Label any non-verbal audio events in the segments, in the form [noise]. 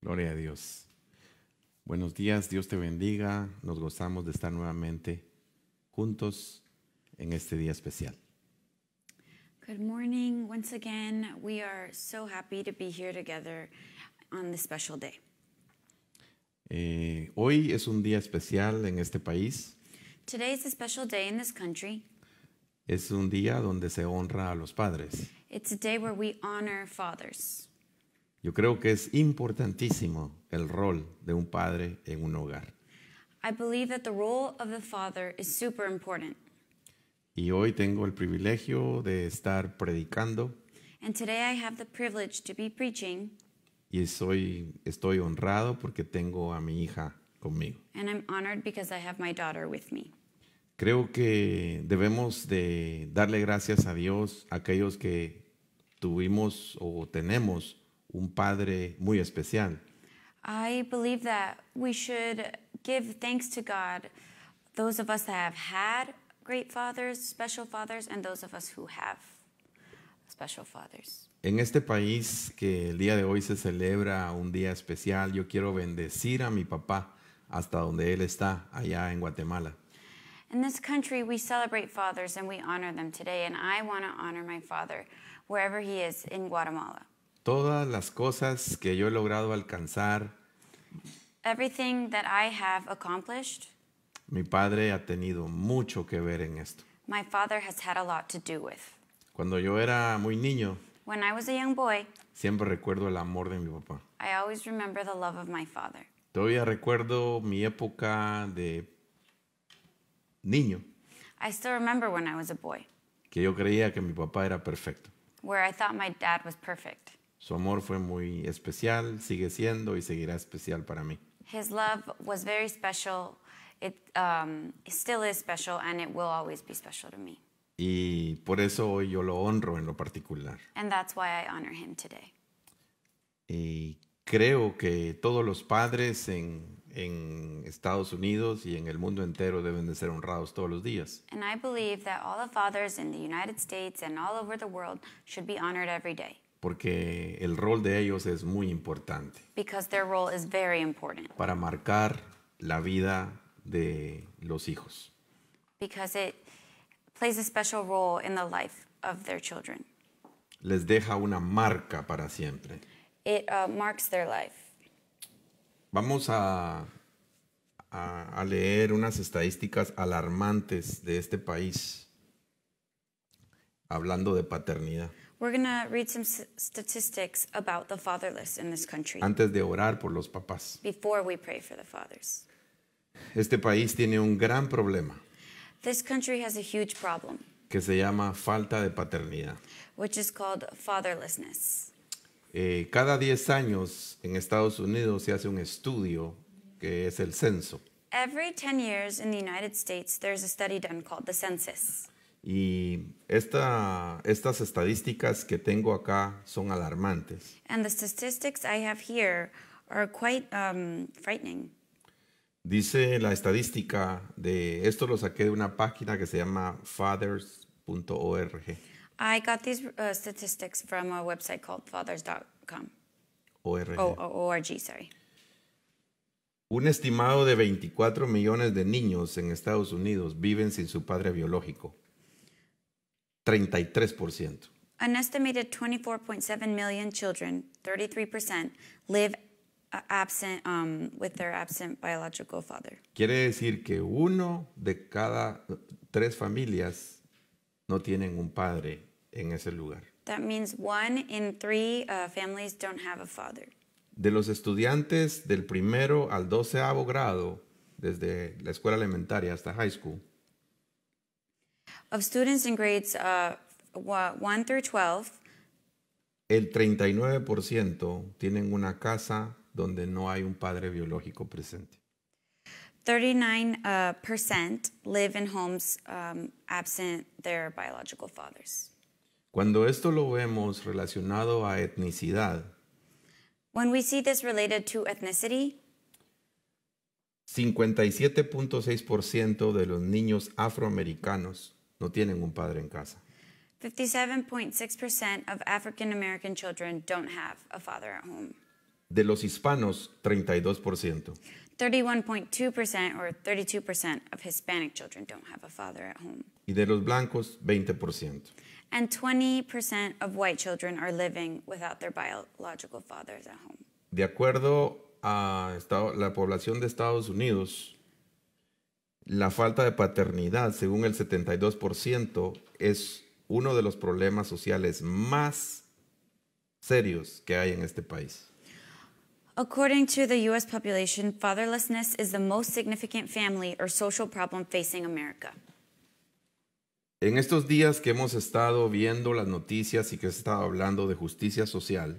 Gloria a Dios. Buenos días, Dios te bendiga. Nos gozamos de estar nuevamente juntos en este día especial. Good morning. Once again, we are so happy to be here together on this special day. Eh, hoy es un día especial en este país. Today is a special day in this country. Es un día donde se honra a los padres. It's a day where we honor fathers. Yo creo que es importantísimo el rol de un padre en un hogar. I believe that the role of the father is super important. Y hoy tengo el privilegio de estar predicando And today I have the privilege to be preaching, y soy, estoy honrado porque tengo a mi hija conmigo. and I'm honored because I have my daughter with me. Creo que debemos de darle gracias a Dios a aquellos que tuvimos o tenemos un padre muy especial. I believe that we should give thanks to God, those of us that have had great fathers, special fathers, and those of us who have special fathers. En este país que el día de hoy se celebra un día especial, yo quiero bendecir a mi papá hasta donde él está, allá en Guatemala. In this country, we celebrate fathers and we honor them today, and I want to honor my father wherever he is in Guatemala. Todas las cosas que yo he logrado alcanzar, Everything that I have accomplished, mi padre ha tenido mucho que ver en esto. my father has had a lot to do with. Cuando yo era muy niño, When I was a young boy, siempre recuerdo el amor de mi papá. I always remember the love of my father. Todavía recuerdo mi época de niño, I still remember when I was a boy, que yo creía que mi papá era perfecto. where I thought my dad was perfect. Su amor fue muy especial, sigue siendo y seguirá especial para mí. His love was very special. It um, it still is special, and it will always be special to me. Y por eso hoy yo lo honro en lo particular. And that's why I honor him today. Y creo que todos los padres en, en Estados Unidos y en el mundo entero deben de ser honrados todos los días. And I believe that all the fathers in the United States and all over the world should be honored every day porque el rol de ellos es muy importante because their role is very important para marcar la vida de los hijos. because it plays a special role in the life of their children. Les deja una marca para siempre. It uh, marks their life. Vamos a, a- a leer unas estadísticas alarmantes de este país, hablando de paternidad, We're going to read some statistics about the fatherless in this country antes de orar por los papás. before we pray for the fathers. Este país tiene un gran problema This country has a huge problem, que se llama falta de paternidad. which is called fatherlessness. Eh, cada 10 años en Estados Unidos se hace un estudio que es el censo. Every 10 years in the United States, there's a study done called the census. Y esta, estas estadísticas que tengo acá son alarmantes. And the statistics I have here are quite um, frightening. Dice la estadística de esto lo saqué de una página que se llama fathers.org. I got these uh, statistics from a website called fathers.com. ORG. Oh, oh, ORG, sorry. Un estimado de 24 millones de niños en Estados Unidos viven sin su padre biológico. 33%. An estimated 24.7 million children, 33%, live absent um, with their absent biological father. Quiere decir que uno de cada tres familias no tienen un padre en ese lugar. That means one in three uh, families don't have a father. De los estudiantes del primero al doceavo grado, desde la escuela elementaria hasta high school, Of students in grades uh, wa- 1 through 12, el 39% tienen una casa donde no hay un padre biológico presente. 39% uh, percent live in homes um, absent their biological fathers. Cuando esto lo vemos relacionado a etnicidad, When we see this related to ethnicity, 57.6% de los niños afroamericanos no tienen un padre en casa. 57.6% of African American children don't have a father at home. De los hispanos, 32%. 31.2% or 32% of Hispanic children don't have a father at home. Y de los blancos, 20%. And 20% of white children are living without their biological fathers at home. De acuerdo a la población de Estados Unidos, la falta de paternidad, según el 72%, es uno de los problemas sociales más serios que hay en este país. According to the US population, fatherlessness is the most significant family or social problem facing America. En estos días que hemos estado viendo las noticias y que se estado hablando de justicia social,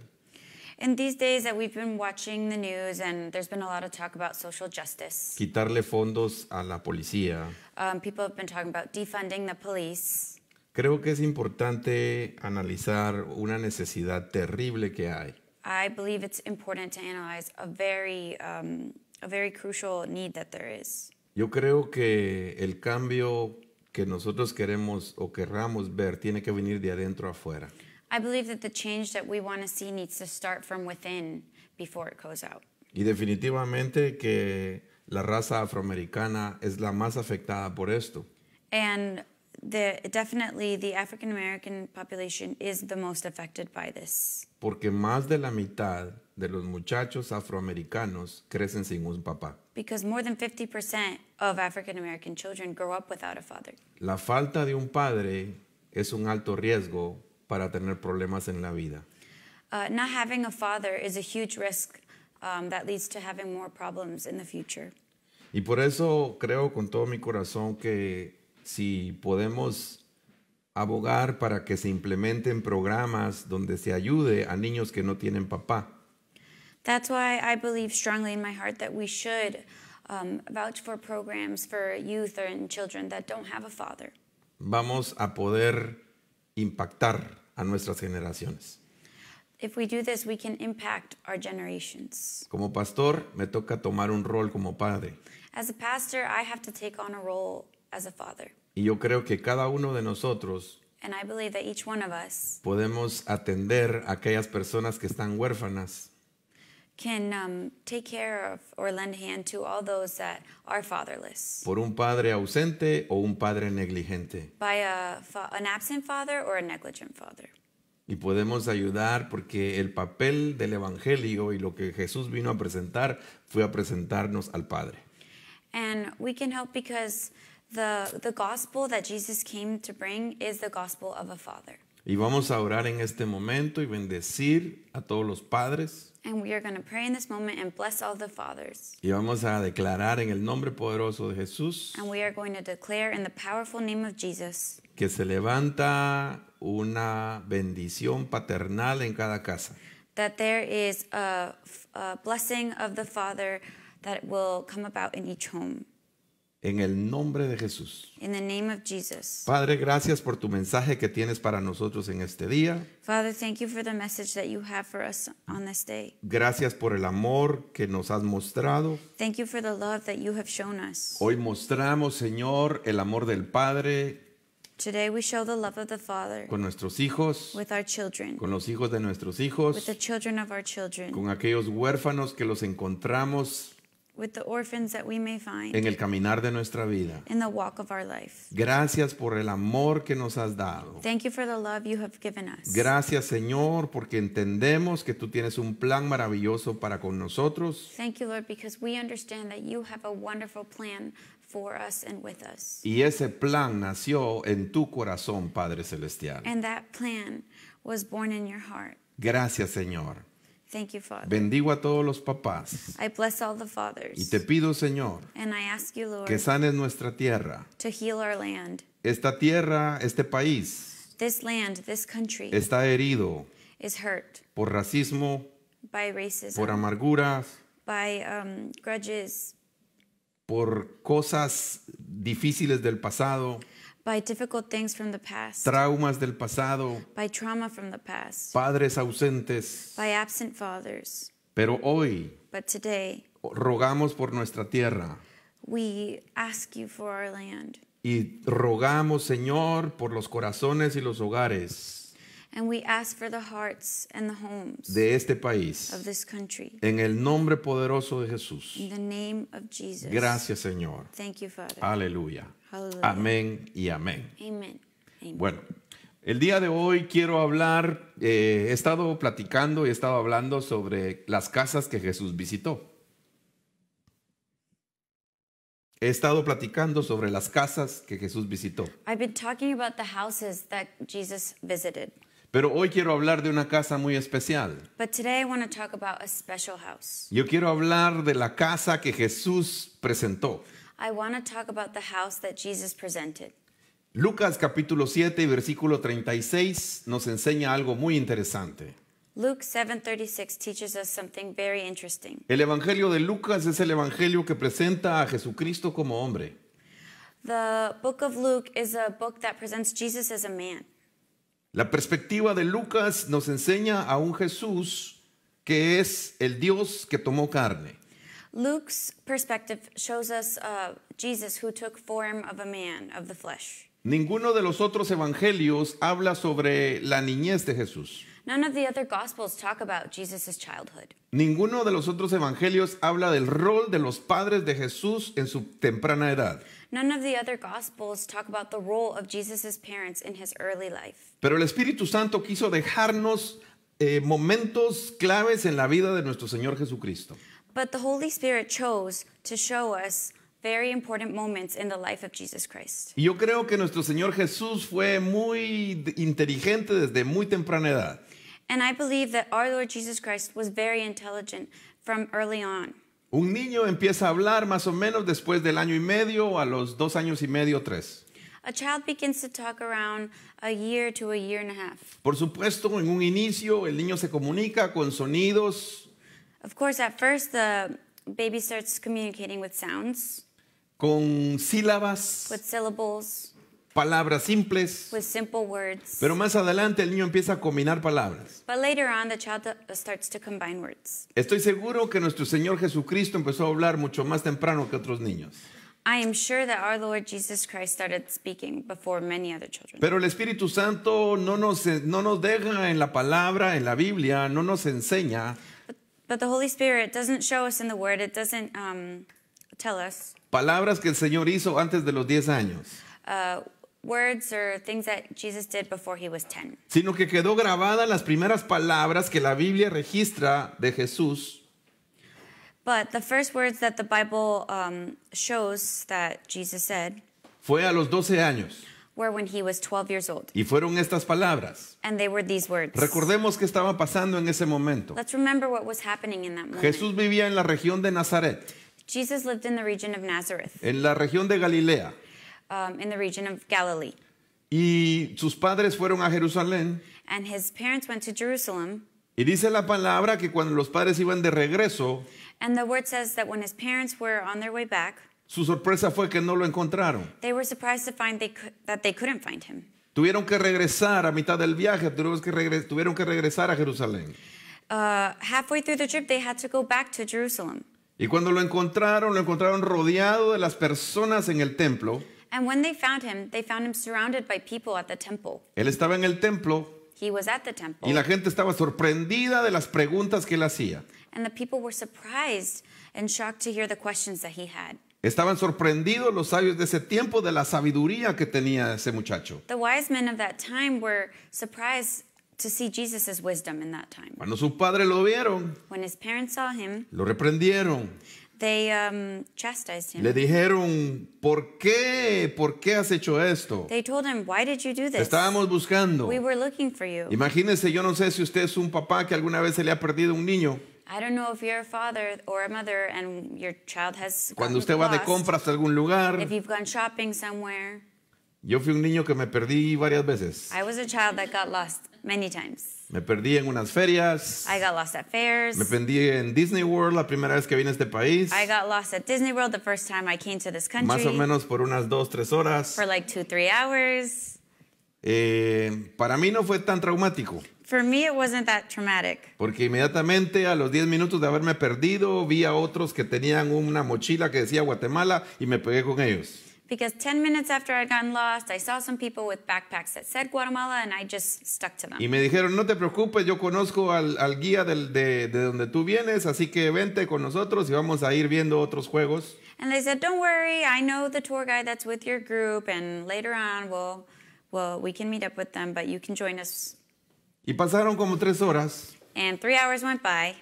In these days that we've been watching the news and there's been a lot of talk about social justice, quitarle fondos a la policía, um, people have been talking about defunding the police. creo que es importante analizar una necesidad terrible que hay. I believe it's important to analyze a very, um, a very crucial need that there is. Yo creo que el cambio que nosotros queremos o querramos ver tiene que venir de adentro afuera. I believe that the change that we want to see needs to start from within before it goes out. Y definitivamente que la raza afroamericana es la más afectada por esto. And the, definitely the African American population is the most affected by this Porque más de la mitad de los muchachos afroamericanos crecen sin un papá. because more than 50% of African American children grow up without a father. La falta de un padre es un alto riesgo para tener problemas en la vida. Uh, not having a father is a huge risk um, that leads to having more problems in the future. Y por eso creo con todo mi corazón que si podemos abogar para que se implementen programas donde se ayude a niños que no tienen papá, That's why I believe strongly in my heart that we should um, vouch for programs for youth and children that don't have a father. vamos a poder impactar a nuestras generaciones. If we do this, we can impact our generations. Como pastor me toca tomar un rol como padre As a pastor, I have to take on a role as a father. y yo creo que cada uno de nosotros And I believe that each one of us podemos atender a aquellas personas que están huérfanas, can um, take care of or lend a hand to all those that are fatherless por un padre ausente o un padre negligente. by a fa- an absent father or a negligent father. Y podemos ayudar porque el papel del Evangelio y lo que Jesús vino a presentar fue a presentarnos al Padre. And we can help because the, the gospel that Jesus came to bring is the gospel of a father. Y vamos a orar en este momento y bendecir a todos los padres. And we are going to pray in this moment and bless all the fathers. Y vamos a declarar en el nombre poderoso de Jesús And we are going to declare in the powerful name of Jesus que se levanta una bendición paternal en cada casa. that there is a, a blessing of the Father that will come about in each home. En el nombre de Jesús. In the name of Jesus. Padre, gracias por tu mensaje que tienes para nosotros en este día. Father, thank you for the message that you have for us on this day. Gracias por el amor que nos has mostrado. Thank you for the love that you have shown us. Hoy mostramos, Señor, el amor del Padre Today we show the love of the Father con nuestros hijos, with our children, con los hijos de nuestros with hijos, the children of our children, con aquellos huérfanos que los encontramos with the orphans that we may find en el caminar de nuestra vida. in the walk of our life. Gracias por el amor que nos has dado. Thank you for the love you have given us. Gracias, Señor, porque entendemos que tú tienes un plan maravilloso para con nosotros Thank you, Lord, because we understand that you have a wonderful plan for us and with us. y ese plan nació en tu corazón, Padre Celestial. And that plan was born in your heart. Gracias, Señor. Thank you, Father. Bendigo a todos los papás I bless all the y fathers. te pido, Señor, And I ask you, Lord, que sanes nuestra tierra. to heal our land. Esta tierra, este país, This land, this country está herido is hurt por racismo, by racism, por amarguras, by um, grudges, por cosas difíciles del pasado, by difficult things from the past, traumas del pasado, by trauma from the past, padres ausentes. by absent fathers. Pero hoy But today, rogamos por nuestra tierra we ask you for our land. y rogamos, Señor, por los corazones y los hogares And we ask for the hearts and the homes de este país. of this country. En el nombre poderoso de Jesús. In the name of Jesus. Gracias, Señor. Thank you, Father. Aleluya. Hallelujah. Amén y amén. Amen. Amen. Bueno, el día de hoy quiero hablar, eh, he estado platicando y he estado hablando sobre las casas que Jesús visitó. He estado platicando sobre las casas que Jesús visitó. I've been talking about the houses that Jesus visited. Pero hoy quiero hablar de una casa muy especial. But today I want to talk about a special house. Yo quiero hablar de la casa que Jesús presentó. I want to talk about the house that Jesus presented. Lucas capítulo 7 y versículo 36 nos enseña algo muy interesante. Luke 7:36 teaches us something very interesting. El Evangelio de Lucas es el Evangelio que presenta a Jesucristo como hombre. The book of Luke is a book that presents Jesus as a man. La perspectiva de Lucas nos enseña a un Jesús que es el Dios que tomó carne. Luke's perspective shows us uh, Jesus who took form of a man of the flesh. Ninguno de los otros evangelios habla sobre la niñez de Jesús. None of the other gospels talk about Jesus' childhood. Ninguno de los otros evangelios habla del rol de los padres de Jesús en su temprana edad. None of the other gospels talk about the role of Jesus' parents in his early life. Pero el Espíritu Santo quiso dejarnos eh, momentos claves en la vida de nuestro Señor Jesucristo. But the Holy Spirit chose to show us very important moments in the life of Jesus Christ. Y yo creo que nuestro Señor Jesús fue muy inteligente desde muy temprana edad. And I believe that our Lord Jesus Christ was very intelligent from early on. Un niño empieza a hablar más o menos después del año y medio a los dos años y medio, tres. A child begins to talk around a year to a year and a half. Por supuesto, en un inicio el niño se comunica con sonidos, Of course, at first, the baby starts communicating with sounds, con sílabas, with syllables, palabras simples, with simple words. pero más adelante el niño empieza a combinar palabras. But later on, the child uh, starts to combine words. Estoy seguro que nuestro Señor Jesucristo empezó a hablar mucho más temprano que otros niños. I am sure that our Lord Jesus Christ started speaking before many other children. Pero el Espíritu Santo no nos, no nos deja en la palabra, en la Biblia, no nos enseña But the Holy Spirit doesn't show us in the Word, it doesn't um, tell us palabras que el Señor hizo antes de los 10 años, uh, words or things that Jesus did before he was 10. sino que quedó grabada las primeras palabras que la Biblia registra de Jesús. But the first words that the Bible um, shows that Jesus said fue a los 12 años were when he was 12 years old. y fueron estas palabras. And they were these words. Recordemos qué estaba pasando en ese momento. Let's remember what was happening in that moment. Jesús vivía en la región de Nazaret, Jesus lived in the region of Nazareth, en la región de Galilea, um, in the region of Galilee. y sus padres fueron a Jerusalén. And his parents went to Jerusalem. Y dice la palabra que cuando los padres iban de regreso, And the word says that when his parents were on their way back, su sorpresa fue que no lo encontraron. they were surprised to find they could, that they couldn't find him. Tuvieron que regresar a mitad del viaje, tuvieron que, regre- tuvieron que regresar a Jerusalén. Uh, halfway through the trip, they had to go back to Jerusalem. Y cuando lo encontraron, lo encontraron rodeado de las personas en el templo. And when they found him, they found him surrounded by people at the temple. Él estaba en el templo He was at the temple. y la gente estaba sorprendida de las preguntas que él hacía. And the people were surprised and shocked to hear the questions that he had. Estaban sorprendidos los sabios de ese tiempo de la sabiduría que tenía ese muchacho. The wise men of that time were surprised to see Jesus' wisdom in that time. Cuando sus padres lo vieron, When his parents saw him, lo reprendieron. they um, chastised him. Le dijeron, ¿por qué? ¿Por qué has hecho esto? They told him, Why did you do Te this? estábamos buscando. We were looking for you. Imagínese, yo no sé si usted es un papá que alguna vez se le ha perdido un niño. I don't know if you're a father or a mother and your child has Cuando usted va de compras a algún lugar. If you've gone shopping somewhere. Yo fui un niño que me perdí varias veces. I was a child that got lost many times. Me perdí en unas ferias. I got lost at fairs. Me perdí en Disney World la primera vez que vine a este país. I got lost at Disney World the first time I came to this country. Más o menos por unas dos, tres horas. For like two, three hours. Eh, para mí no fue tan traumático. For me, it wasn't that traumatic. Porque inmediatamente a los 10 minutos de haberme perdido, vi a otros que tenían una mochila que decía Guatemala y me pegué con ellos. Because 10 minutes after I'd gotten lost, I saw some people with backpacks that said Guatemala and I just stuck to them. Y me dijeron, no te preocupes, yo conozco al, al guía del- de, de donde tú vienes, así que vente con nosotros y vamos a ir viendo otros juegos. And they said, "Don't worry, I know the tour guide that's with your group, and later on, we'll, well, we can meet up with them, but you can join us." Y pasaron como tres horas And three hours went by,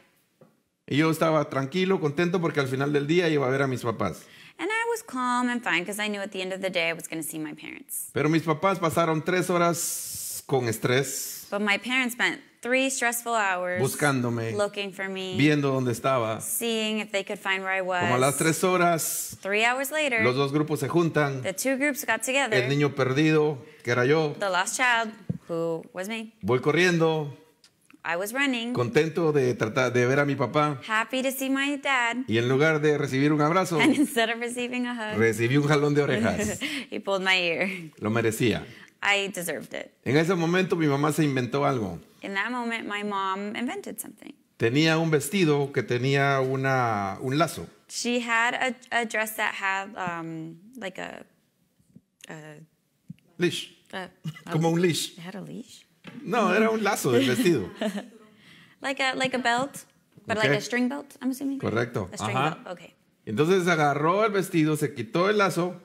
y yo estaba tranquilo, contento porque al final del día iba a ver a mis papás. and I was calm and fine because I knew at the end of the day I was going to see my parents. Pero mis papás pasaron tres horas con estrés, But my parents spent three stressful hours Buscándome. looking for me, viendo dónde estaba. seeing if they could find where I was. Como a las tres horas, Three hours later, los dos grupos se juntan. the two groups got together. El niño perdido, que era yo, the lost child, who was me, voy corriendo, I was running, contento de tratar de ver a mi papá. happy to see my dad, Y en lugar de recibir un abrazo, and instead of receiving a hug, recibí un jalón de orejas. [laughs] he pulled my ear. Lo merecía. I deserved it. En ese momento mi mamá se inventó algo. In that moment, my mom invented something. Tenía un vestido que tenía una, un lazo. She had a, a dress that had um, like a, a, Leash. A, a [laughs] Como un leash. Had a leash, No, era un lazo del vestido. [laughs] like a like a belt, but like Okay. a string belt. I'm assuming. Correcto. A string Ajá. belt. Okay. Entonces agarró el vestido, se quitó el lazo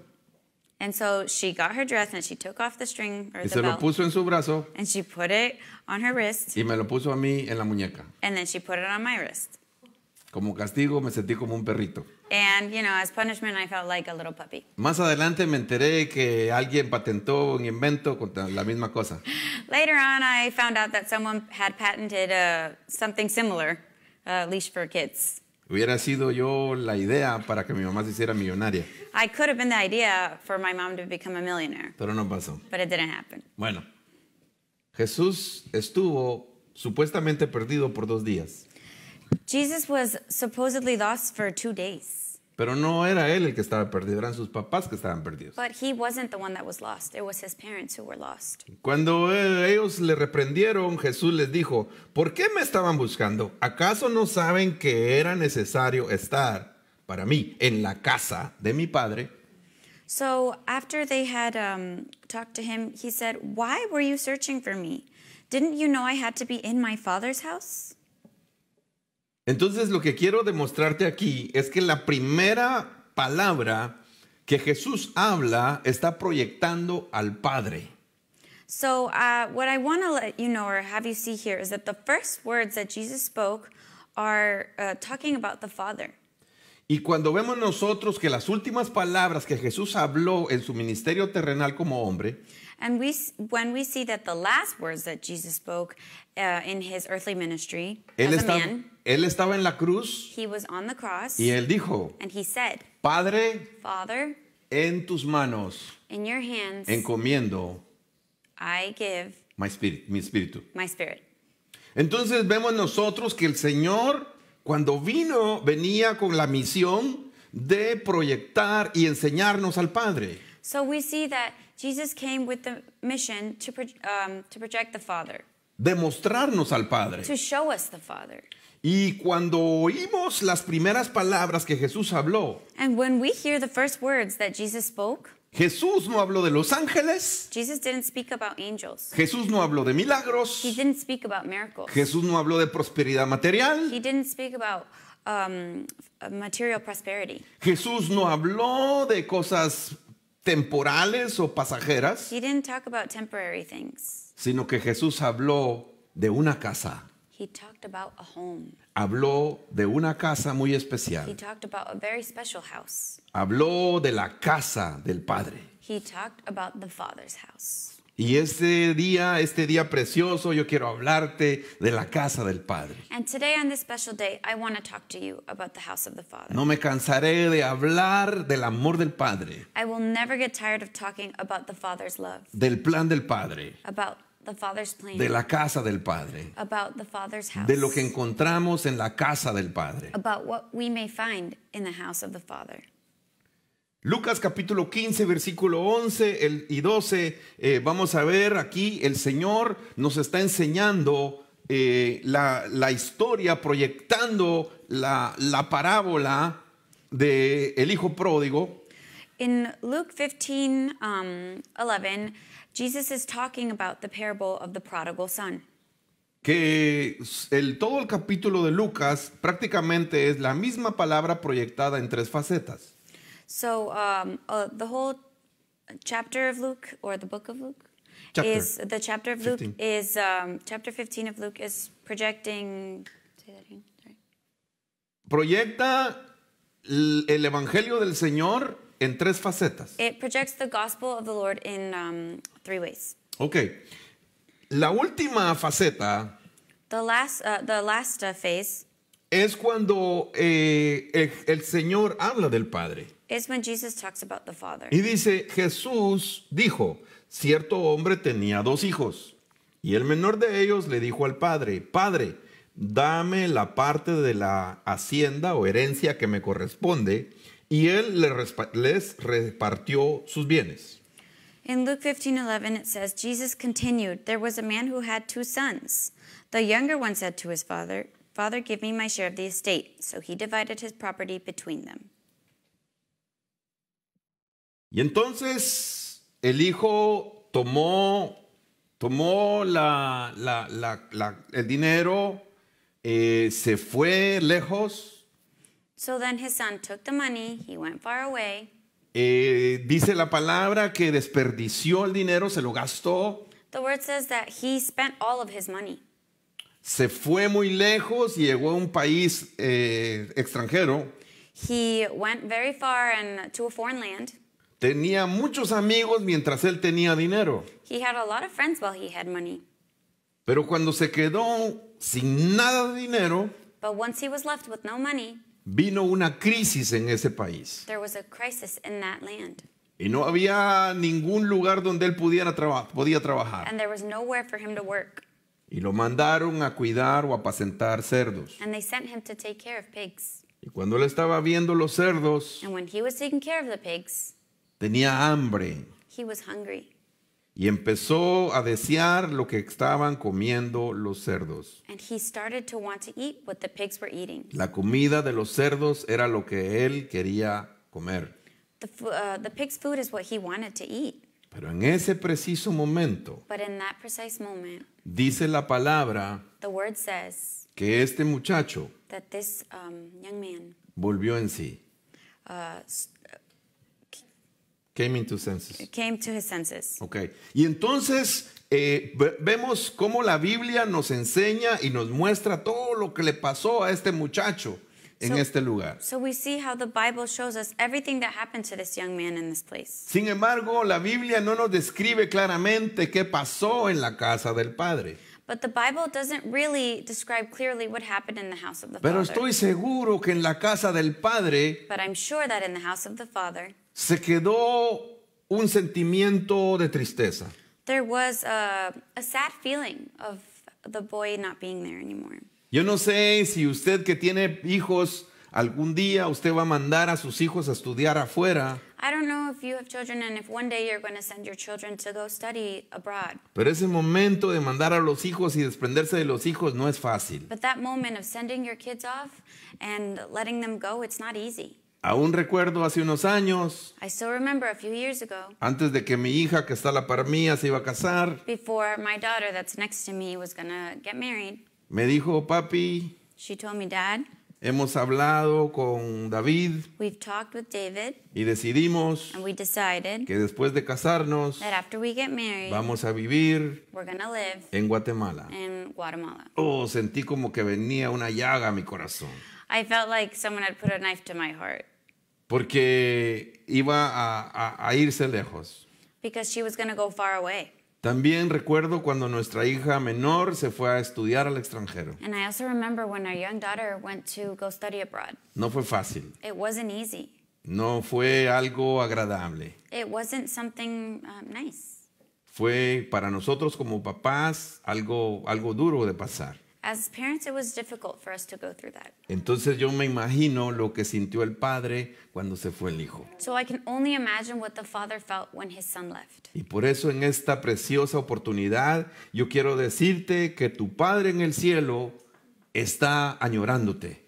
And so she got her dress and she took off the string or y the se lo belt puso en su brazo and she put it on her wrist y me lo puso a mí en la muñeca. and then she put it on my wrist. Como castigo me sentí como un perrito. And you know, as punishment, I felt like a little puppy. Más adelante me enteré que alguien patentó un invento con la misma cosa. Later on, I found out that someone had patented uh, something similar, a leash for kids. Hubiera sido yo la idea para que mi mamá se hiciera millonaria, I could have been the idea for my mom to become a millionaire, pero no pasó. but it didn't happen. Bueno, Jesús estuvo supuestamente perdido por dos días, Jesus was supposedly lost for two days, pero no era él el que estaba perdido, eran sus papás que estaban perdidos. but he wasn't the one that was lost. It was his parents who were lost. Cuando eh, ellos le reprendieron, Jesús les dijo, ¿por qué me estaban buscando? ¿Acaso no saben que era necesario estar para mí en la casa de mi padre? So after they had um, talked to him, he said, Why were you searching for me? Didn't you know I had to be in my father's house? Entonces lo que quiero demostrarte aquí es que la primera palabra que Jesús habla está proyectando al Padre. So, uh, what I want to let you know or have you see here is that the first words that Jesus spoke are uh, talking about the Father. Y cuando vemos nosotros que las últimas palabras que Jesús habló en su ministerio terrenal como hombre, And we, when we see that the last words that Jesus spoke uh, in his earthly ministry él, as a man, él estaba en la cruz he was on the cross y él dijo, and he said, Padre, Father, en tus manos in your hands encomiendo I give mi espíritu. Mi espíritu. my spirit. Entonces vemos nosotros que el Señor, cuando vino, venía con la misión de proyectar y enseñarnos al Padre. So we see that Jesus came with the mission to, pro- um, to project the Father, demostrarnos al Padre. to show us the Father. Y cuando oímos las primeras palabras que Jesús habló, And when we hear the first words that Jesus spoke, Jesús no habló de los ángeles, Jesus didn't speak about angels. Jesús no habló de milagros, He didn't speak about miracles. Jesús no habló de prosperidad material, He didn't speak about um, material prosperity. Jesús no habló de cosas temporales o pasajeras, He didn't talk about temporary things. sino que Jesús habló de una casa, He talked about a home. habló de una casa muy He especial, talked about a very special house. habló de la casa del Padre. He talked about the Father's house. Y este día, este día precioso, yo quiero hablarte de la casa del Padre. And today, on this special day, I want to talk to you about the house of the Father. No me cansaré de hablar del amor del Padre, I will never get tired of talking about the Father's love, del plan del Padre, about de la casa del Padre, about the Father's house, de lo que encontramos en la casa del Padre. about what we may find in the house of the Father. Lucas capítulo 15, versículo 11 el- y 12, eh, vamos a ver aquí, el Señor nos está enseñando eh, la, la historia, proyectando la, la parábola del el hijo pródigo. In Luke 15 um, 11, Jesus is talking about the parable of the prodigal son. Que el, todo el capítulo de Lucas prácticamente es la misma palabra proyectada en tres facetas. So um, uh, the whole chapter of Luke, or the book of Luke, Chapter. is the chapter of Luke 15. is um, chapter 15 of Luke is projecting. Say that again. Sorry. Proyecta el, el Evangelio del Señor en tres facetas. It projects the gospel of the Lord in um, three ways. Ok. La última faceta The last, uh, the last uh, phase es cuando eh, el, el Señor habla del Padre. is when Jesus talks about the Father. Y dice, Jesús dijo, cierto hombre tenía dos hijos. Y el menor de ellos le dijo al padre, Padre, dame la parte de la hacienda o herencia que me corresponde. Y él les repartió sus bienes. In Luke 15:11 it says Jesus continued, there was a man who had two sons. The younger one said to his father, "Father, give me my share of the estate." So he divided his property between them. Y entonces el hijo tomó, tomó la, la- la- la- el dinero, eh, se fue lejos. So then his son took the money, he went far away. eh, dice la palabra que desperdició el dinero, se lo gastó, The word says that he spent all of his money. se fue muy lejos y llegó a un país eh, extranjero. He went very far and to a foreign land. Tenía muchos amigos mientras él tenía dinero. He had a lot of friends while he had money. Pero cuando se quedó sin nada de dinero, But once he was left with no money, vino una crisis en ese país. there was a crisis in that land. Y no había ningún lugar donde él pudiera traba- podía trabajar. And there was nowhere for him to work. Y lo mandaron a cuidar o apacentar cerdos. And they sent him to take care of pigs. Y cuando él estaba viendo los cerdos, And when he was taking care of the pigs, tenía hambre. he was hungry. Y empezó a desear lo que estaban comiendo los cerdos. And he started to want to eat what the pigs were eating. La comida de los cerdos era lo que él quería comer. The, uh, the pig's food is what he wanted to eat. Pero en ese preciso momento, But in that precise moment, dice la palabra the word says que este muchacho that this um, young man volvió en sí. uh, Came into senses. came to his senses. Ok. Y entonces eh, ve- vemos cómo la Biblia nos enseña y nos muestra todo lo que le pasó a este muchacho en So- este lugar. So we see how the Bible shows us everything that happened to this young man in this place. Sin embargo, la Biblia no nos describe claramente qué pasó en la casa del Padre. But the Bible doesn't really describe clearly what happened in the house of the Pero Father. estoy seguro que en la casa del Padre But I'm sure that in the house of the Father, se quedó un sentimiento de tristeza. there was a, a sad feeling of the boy not being there anymore. Yo no sé si usted que tiene hijos, algún día usted va a mandar a sus hijos a estudiar afuera, I don't know if you have children and if one day you're going to send your children to go study abroad. pero ese momento de mandar a los hijos y desprenderse de los hijos no es fácil. But that moment of sending your kids off and letting them go, it's not easy. Aún recuerdo hace unos años, I still remember a few years ago, antes de que mi hija que está a la par mía se iba a casar, before my daughter that's next to me was get married, me dijo, papi, she told me, Dad, hemos hablado con David we've talked with David y decidimos and we decided que después de casarnos that after we get married, vamos a vivir we're live en Guatemala. in Guatemala. Oh, sentí como que venía una llaga a mi corazón. I felt like someone had put a knife to my heart porque iba a, a- a irse lejos. because she was going to go far away. También recuerdo cuando nuestra hija menor se fue a estudiar al extranjero. And I also remember when our young daughter went to go study abroad. No fue fácil, It wasn't easy. no fue algo agradable. It wasn't something um, nice. Fue para nosotros como papás algo, algo duro de pasar. As parents, it was difficult for us to go through that. Entonces yo me imagino lo que sintió el padre cuando se fue el hijo. So I can only imagine what the father felt when his son left. Y por eso en esta preciosa oportunidad yo quiero decirte que tu Padre en el cielo está añorándote.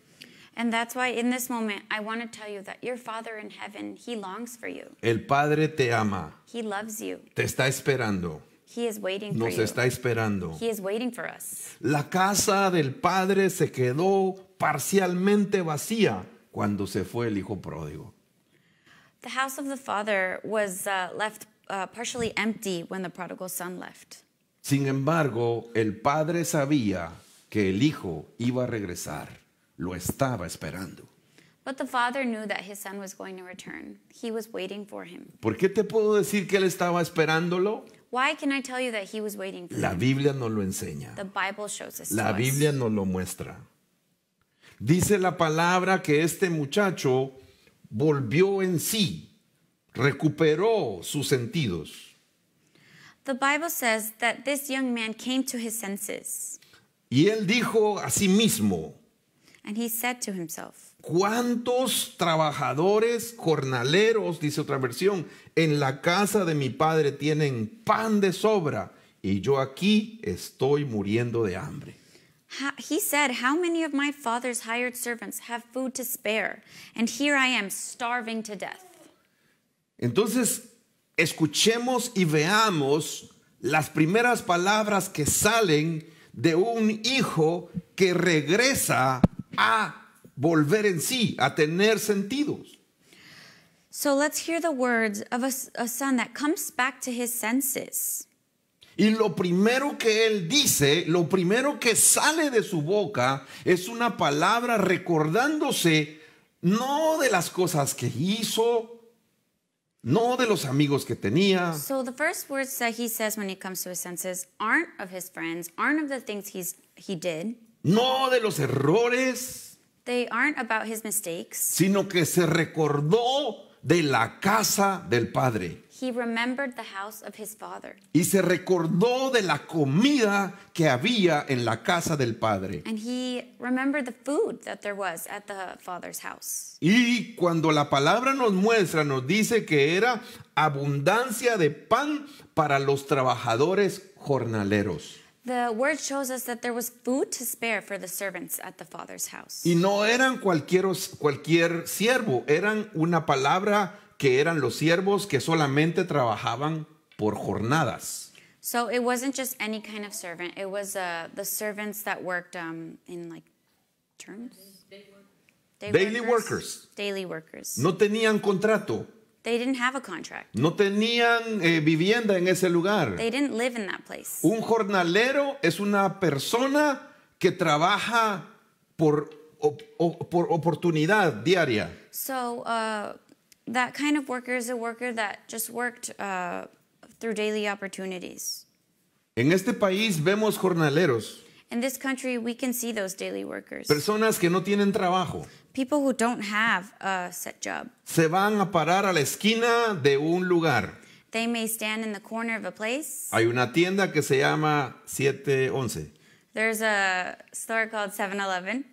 And that's why in this moment, I want to tell you that your Father in heaven, He longs for you. El Padre te ama, He loves you. te está esperando, He is waiting for nos you. está esperando. He is waiting for us. La casa del Padre se quedó parcialmente vacía cuando se fue el Hijo pródigo. The house of the Father was uh, left uh, partially empty when the prodigal son left. Sin embargo, el Padre sabía que el Hijo iba a regresar, lo estaba esperando. But the Father knew that his son was going to return. He was waiting for him. ¿Por qué te puedo decir que él estaba esperándolo? Why can I tell you that he was waiting for La? Biblia nos lo enseña. The Bible shows us. La to Biblia us. nos lo muestra. Dice la palabra que este muchacho volvió en sí, recuperó sus sentidos. The Bible says that this young man came to his senses Y él dijo a sí mismo, and he said to himself, ¿cuántos trabajadores jornaleros, dice otra versión, en la casa de mi padre tienen pan de sobra y yo aquí estoy muriendo de hambre? He said, How many of my father's hired servants have food to spare? And here I am starving to death. Entonces, escuchemos y veamos las primeras palabras que salen de un hijo que regresa a volver en sí, a tener sentidos. So let's hear the words of a, a son that comes back to his senses. Y lo primero que él dice, lo primero que sale de su boca es una palabra recordándose no de las cosas que hizo, no de los amigos que tenía, So the first words that he says when he comes to his senses aren't of his friends, aren't of the things he's, he did. no de los errores, They aren't about his mistakes. sino que se recordó de la casa del Padre He remembered the house of his father. y se recordó de la comida que había en la casa del Padre. And he remembered the food that there was at the father's house. Y cuando la palabra nos muestra, nos dice que era abundancia de pan para los trabajadores jornaleros. The word shows us that there was food to spare for the servants at the father's house. Y no eran cualquier, cualquier siervo, eran una palabra que eran los siervos que solamente trabajaban por jornadas. So it wasn't just any kind of servant, it was uh, the servants that worked um, in like terms? Day Daily workers. Daily workers. No tenían contrato, They didn't have a contract. no tenían eh, vivienda en ese lugar. They didn't live in that place. Un jornalero es una persona que trabaja por, op- o- por oportunidad diaria. So uh, that kind of worker is a worker that just worked uh, through daily opportunities. En este país vemos jornaleros, In this country, we can see those daily workers. personas que no tienen trabajo. People who don't have a set job. Se van a parar a la esquina de un lugar. They may stand in the corner of a place. Hay una tienda que se llama 711. There's a store called 7 Eleven.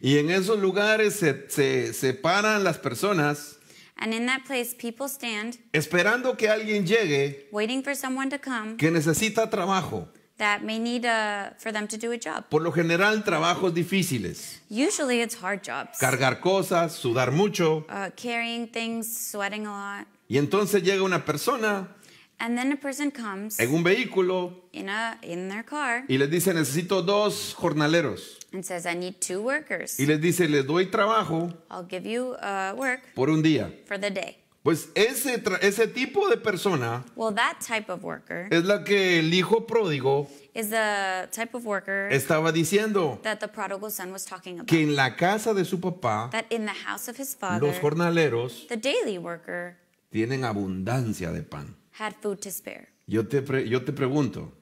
Y en esos lugares se, se, se paran las personas And in that place, people stand esperando que alguien llegue waiting for someone to come que necesita trabajo. That may need uh, for them to do a job. Por lo general, trabajos difíciles. Usually, it's hard jobs. Cargar cosas, sudar mucho. Uh, carrying things, sweating a lot. Y entonces llega una persona And then a person comes en un vehículo in, a, in their car y les dice, necesito dos jornaleros. and says, I need two workers. Y les dice, les doy trabajo I'll give you uh, work por un día. for the day. Pues ese, ese tipo de persona Well, that type of worker es la que el hijo pródigo is the type of worker estaba diciendo that the prodigal son was talking about. que en la casa de su papá That in the house of his father, los jornaleros the daily worker tienen abundancia de pan. had food to spare. Yo te, yo te pregunto,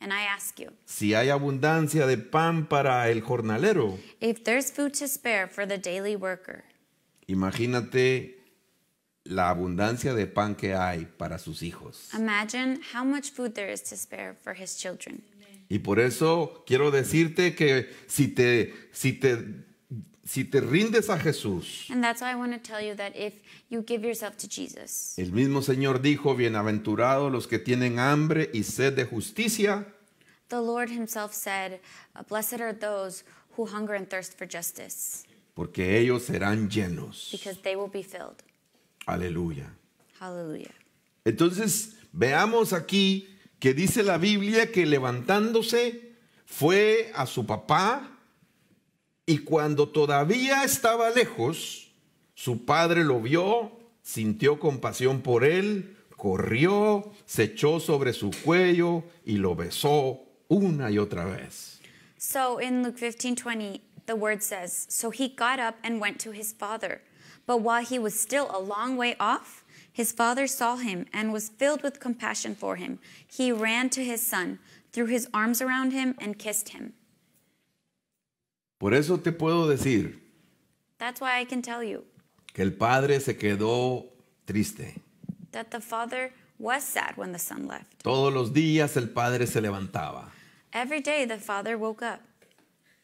And I ask you, si hay abundancia de pan para el jornalero, if there's food to spare for the daily worker, imagínate la abundancia de pan que hay para sus hijos. imagine how much food there is to spare for his children. Y por eso quiero decirte que si te, si te, si te rindes a Jesús, And that's why I want to tell you that if you give yourself to Jesus, el mismo Señor dijo, bienaventurados los que tienen hambre y sed de justicia, the Lord himself said, "Uh, Blessed are those who hunger and thirst for justice. porque ellos serán llenos. because they will be filled. Aleluya. Entonces, veamos aquí que dice la Biblia que levantándose fue a su papá y cuando todavía estaba lejos, su padre lo vio, sintió compasión por él, corrió, se echó sobre su cuello y lo besó una y otra vez. So in Luke 15 20, the word says, So he got up and went to his father. But while he was still a long way off, his father saw him and was filled with compassion for him. He ran to his son, threw his arms around him, and kissed him. Por eso te puedo decir That's why I can tell you que el padre se quedó triste. that the father was sad when the son left. Todos los días el padre se levantaba Every day the father woke up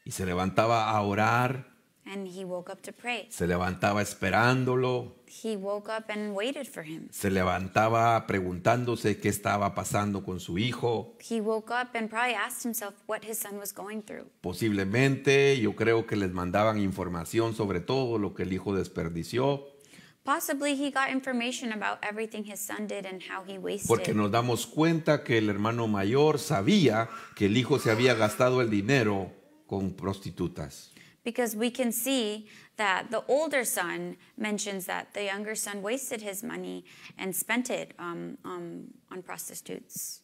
y se levantaba a orar, and he woke up to pray. se levantaba esperándolo, He woke up and waited for him. se levantaba preguntándose qué estaba pasando con su hijo. He woke up and probably asked himself what his son was going through. Posiblemente yo creo que les mandaban información sobre todo lo que el hijo desperdició, Possibly he got information about everything his son did and how he wasted. porque nos damos cuenta que el hermano mayor sabía que el hijo se había gastado el dinero con prostitutas. Because we can see that the older son mentions that the younger son wasted his money and spent it um, um, on prostitutes.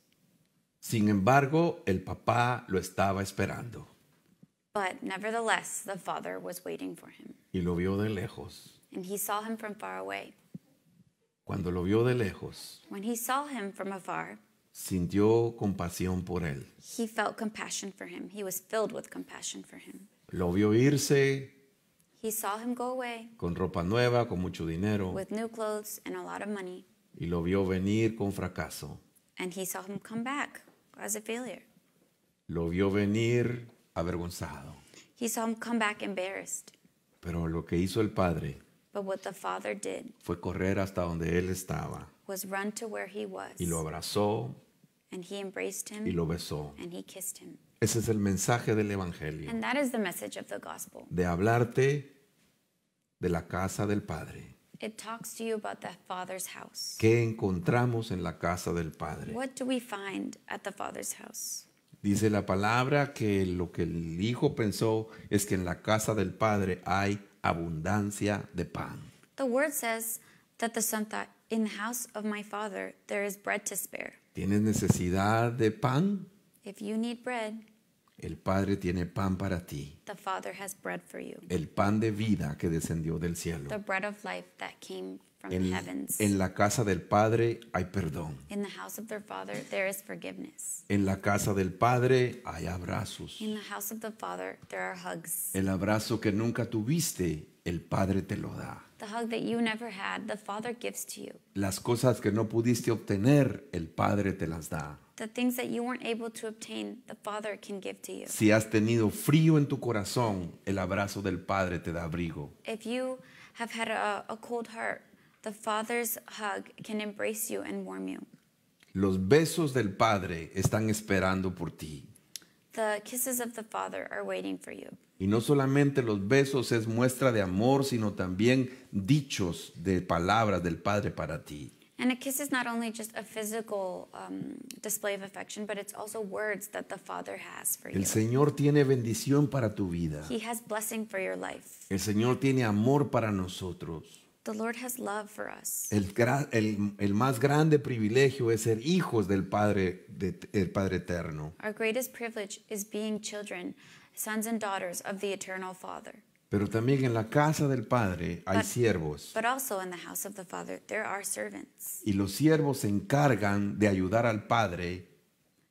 Sin embargo, el papá lo estaba esperando But nevertheless, the father was waiting for him. y lo vio de lejos. And he saw him from far away. Cuando lo vio de lejos, When he saw him from afar, sintió compasión por él. he felt compassion for him. He was filled with compassion for him. Lo vio irse He saw him go away con ropa nueva, con mucho dinero, with new clothes and a lot of money. y lo vio venir con fracaso. And he saw him come back as a failure. Lo vio venir avergonzado. He saw him come back embarrassed. Pero lo que hizo el padre But what the father did fue correr hasta donde él estaba was run to where he was. y lo abrazó And he embraced him y lo besó. and he kissed him. Ese es el mensaje del Evangelio, And that is the message of the gospel. de hablarte de la casa del Padre. It talks to you about the father's house. ¿Qué encontramos en la casa del Padre? What do we find at the father's house? Dice la palabra que lo que el hijo pensó es que en la casa del Padre hay abundancia de pan. The word says that the son thought, In the house of my father there is bread to spare. ¿Tienes necesidad de pan? If you need bread, El Padre tiene pan para ti. the father has bread for you. El pan de vida que descendió del cielo. The bread of life that came from the En, heavens. en la casa del Padre hay perdón. In the house of their father there is forgiveness. En la casa del Padre hay abrazos. In the house of the father there are hugs. El abrazo que nunca tuviste, el Padre te lo da. The hug that you never had, the father gives to you. Las cosas que no pudiste obtener, el Padre te las da. The things that you weren't able to obtain, the father can give to you. Si has tenido frío en tu corazón, el abrazo del Padre te da abrigo. If you have had a, a cold heart, the father's hug can embrace you and warm you. Los besos del Padre están esperando por ti. The kisses of the father are waiting for you. Y no solamente los besos es muestra de amor, sino también dichos de palabras del Padre para ti. And a kiss is not only just a physical um, display of affection, but it's also words that the Father has for you. El Señor tiene bendición para tu vida. He has blessing for your life. El Señor tiene amor para nosotros. The Lord has love for us. El, el- el más grande privilegio es ser hijos del Padre, de- el Padre Eterno. Our greatest privilege is being children, sons and daughters of the eternal Father. Pero también en la casa del Padre hay But- siervos. But also in the house of the Father, there are servants. Y los siervos se encargan de ayudar al Padre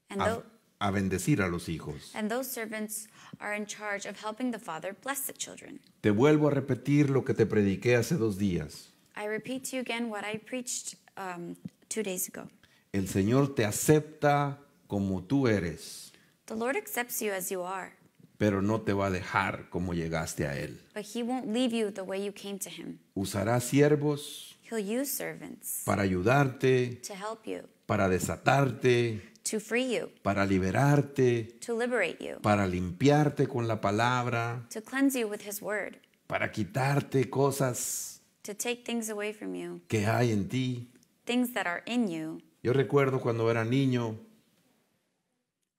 And, a, a bendecir a los hijos. and those servants are in charge of helping the Father bless the children. Te vuelvo a repetir lo que te prediqué hace dos días. I repeat to you again what I preached um, two days ago. El Señor te acepta como tú eres, The Lord accepts you as you are, pero no te va a dejar como llegaste a Él. but He won't leave you the way you came to Him. Usará siervos He'll use servants para ayudarte, to help you, para desatarte, to free you, para liberarte, to liberate you, para limpiarte con la palabra, to cleanse you with His word, para quitarte cosas to take things away from you, que hay en ti. things that are in you. Yo recuerdo cuando era niño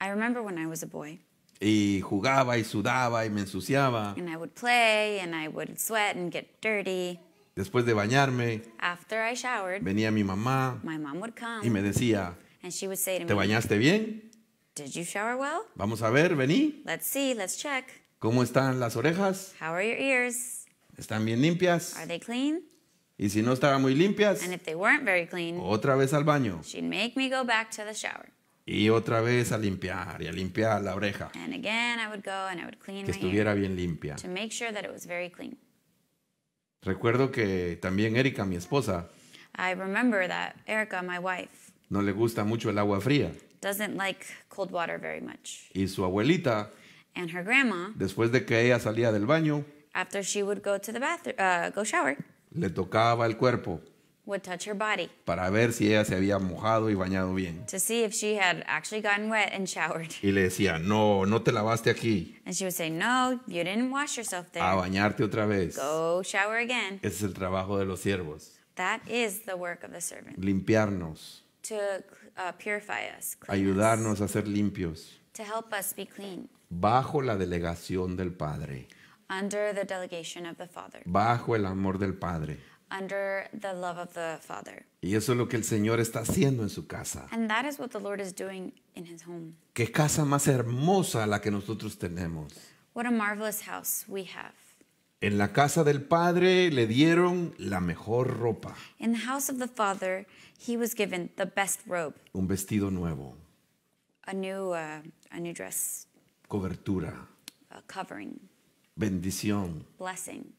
I remember when I was a boy y jugaba y sudaba y me ensuciaba. and I would play and I would sweat and get dirty. Después de bañarme, After I showered, venía mi mamá my mom would y me come decía, and she would say to ¿te me, bañaste bien? Did you shower well? Vamos a ver, vení. Let's see, let's check. ¿Cómo están las orejas? How are your ears? ¿Están bien limpias? Are they clean? Y si no estaban muy limpias, And if they weren't very clean, otra vez al baño. she'd make me go back to the shower. Y otra vez a limpiar y a limpiar la oreja. And again, I would go and I would clean Que my ear estuviera bien limpia. to make sure that it was very clean. Recuerdo que también Erika, mi esposa, I remember that Erica, my wife, no le gusta mucho el agua fría. doesn't like cold water very much. Y su abuelita, And her grandma, después de que ella salía del baño, after she would go to the bathroom, uh, go shower, le tocaba el cuerpo would touch her body para ver si ella se había mojado y bañado bien. to see if she had actually gotten wet and showered. Y le decía, no, no te lavaste aquí, And she would say, No, you didn't wash yourself a there. bañarte otra vez. Go shower again. Ese es el trabajo de los siervos, That is the work of the servant limpiarnos, to uh, purify us, clean us, ayudarnos a ser limpios, to help us be clean bajo la delegación del Padre, under the delegation of the Father, bajo el amor del Padre. Under the love of the Father. Y eso es lo que el Señor está haciendo en su casa. And that is what the Lord is doing in his home. Qué casa más hermosa la que nosotros tenemos. What a marvelous house we have. En la casa del Padre le dieron la mejor ropa, In the house of the Father, he was given the best robe, un vestido nuevo, a new, uh, a new dress, cobertura, a covering, bendición. blessing.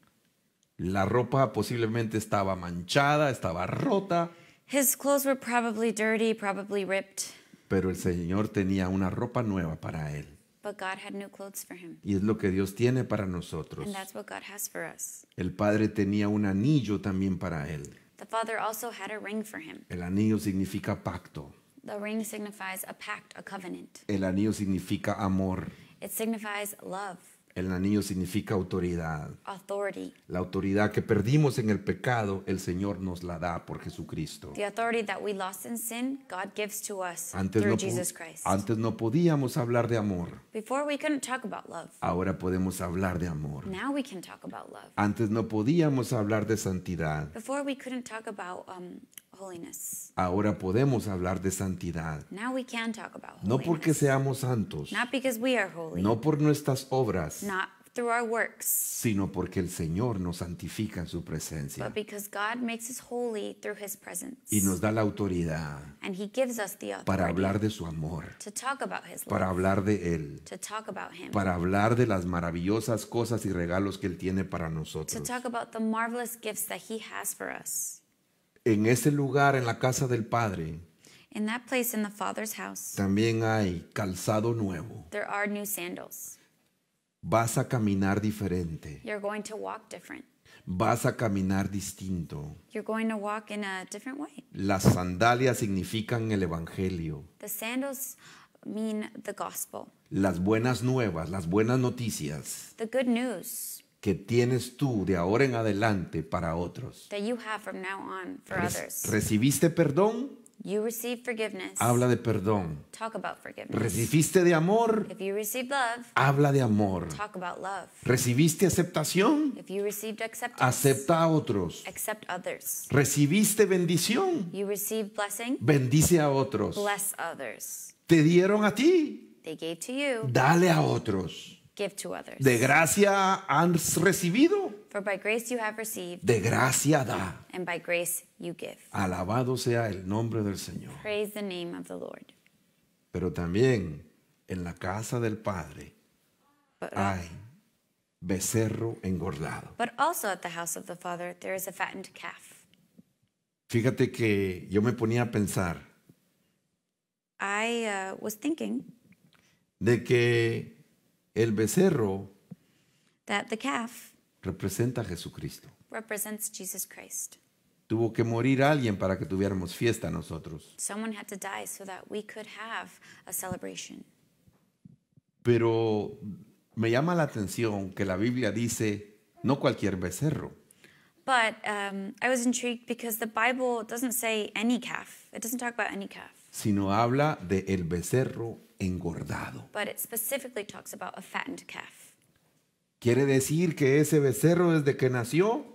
La ropa posiblemente estaba manchada, estaba rota, His clothes were probably dirty, probably ripped, pero el Señor tenía una ropa nueva para él. but God had new clothes for him. Y es lo que Dios tiene para nosotros. And that's what God has for us. El Padre tenía un anillo también para él. The Father also had a ring for him. El anillo significa pacto. The ring signifies a pact, a covenant. El anillo significa amor. It signifies love, El anillo significa autoridad. authority. La autoridad que perdimos en el pecado, el Señor nos la da por Jesucristo. The authority that we lost in sin, God gives to us Antes through no, po- Jesus Christ. antes no podíamos hablar de amor. Before we couldn't talk about love. Ahora podemos hablar de amor. Now we can talk about love. Antes no podíamos hablar de santidad. Before we couldn't talk about um, holiness. Ahora podemos hablar de santidad. Now we can talk about No holiness. porque seamos santos, Not because we are holy. no por nuestras obras, Not through our works. sino porque el Señor nos santifica en su presencia But because God makes us holy through his presence. y nos da la autoridad And he gives us the authority para hablar de su amor, to talk about his para love. hablar de Él, To talk about him. para hablar de las maravillosas cosas y regalos que Él tiene para To nosotros. talk about the marvelous gifts that he has for us. En ese lugar, en la casa del Padre, In that place in the Father's house, también hay calzado nuevo. there are new sandals. Vas a caminar diferente, You're going to walk different. vas a caminar distinto. You're going to walk in a different way. Las sandalias significan el Evangelio, The sandals mean the gospel, las buenas nuevas, las buenas noticias the good news que tienes tú de ahora en adelante para otros. that you have from now on for Rec- others. ¿Recibiste perdón? You receive forgiveness. Habla de perdón. Talk about forgiveness. ¿Recibiste de amor? If you received love, Habla de amor. talk about love. ¿Recibiste aceptación? If you received acceptance, Acepta a otros. accept others. ¿Recibiste bendición? You received blessing, Bendice a otros. bless others. ¿Te dieron a ti? They gave to you, Dale a otros. Give to others. ¿De gracia has recibido? For by grace you have received, De gracia da. and by grace you give. Alabado sea el nombre del Señor. Praise the name of the Lord. Pero también en la casa del Padre But, hay becerro engordado. but also at the house of the Father there is a fattened calf. Fíjate que yo me ponía a pensar I uh, was thinking de que el becerro that the calf representa a Jesucristo. represents Jesus Christ. Tuvo que morir alguien para que tuviéramos fiesta nosotros. Someone had to die so that we could have a celebration. Pero me llama la atención que la Biblia dice no cualquier becerro. But um, I was intrigued because the Bible doesn't say any calf. It doesn't talk about any calf, sino habla de el becerro engordado. but it specifically talks about a fattened calf. Quiere decir que ese becerro desde que nació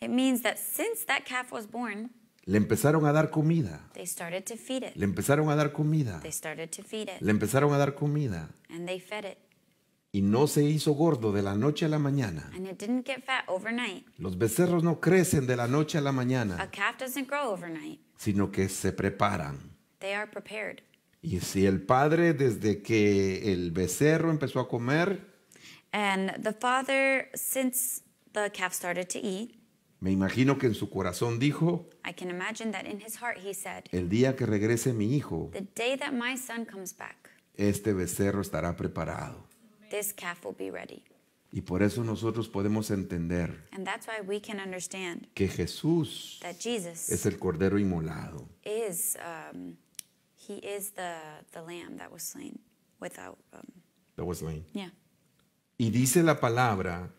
It means that since that calf was born, le empezaron a dar comida, they started to feed it. le empezaron a dar comida, They started to feed it, le empezaron a dar comida and they fed it. y no se hizo gordo de la noche a la mañana. And it didn't get fat overnight. Los becerros no crecen de la noche a la A mañana, calf doesn't grow overnight, sino que se preparan. they are prepared. Y si el padre desde que el becerro empezó a comer, And the father, since the calf started to eat, me imagino que en su corazón dijo, I can imagine that in his heart he said, el día que regrese mi hijo, The day that my son comes back, este becerro estará preparado. this calf will be ready. Y por eso nosotros podemos entender And that's why we can understand que Jesús that Jesus es el cordero inmolado. is, um, he is the, the lamb that was slain without, um, That was slain. yeah. Y dice la palabra